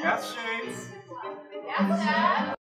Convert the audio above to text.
Yes, Shades. Yes, Dad.